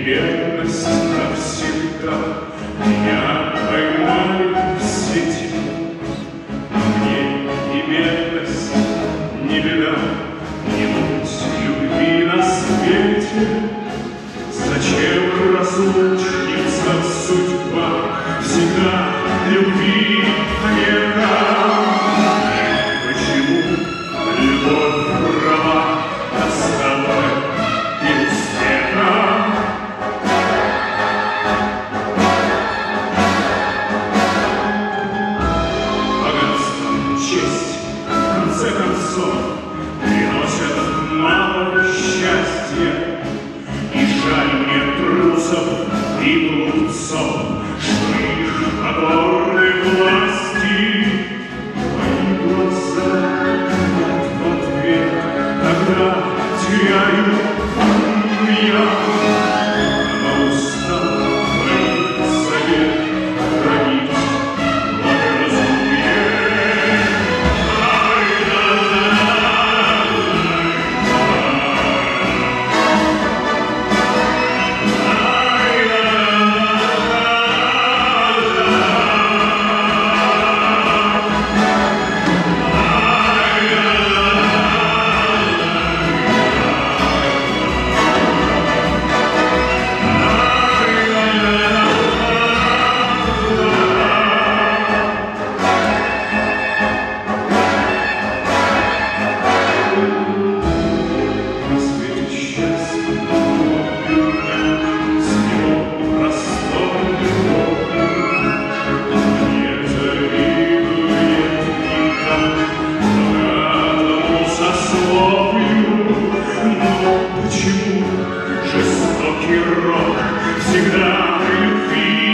верность навсегда Меня поймали в сети Мне и верность не беда Не будь любви на свете. Принесет мало счастья и жаль мне трусов, видуцов, их тонкие глазки мои глаза отводят, когда Теряю я. русский рок всегда в любви.